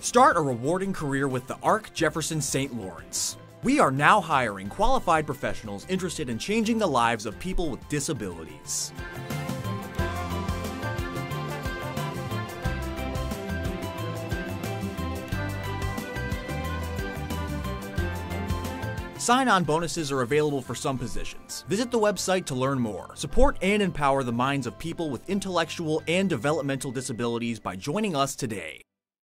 Start a rewarding career with the ARC Jefferson St. Lawrence. We are now hiring qualified professionals interested in changing the lives of people with disabilities. Sign on bonuses are available for some positions. Visit the website to learn more. Support and empower the minds of people with intellectual and developmental disabilities by joining us today.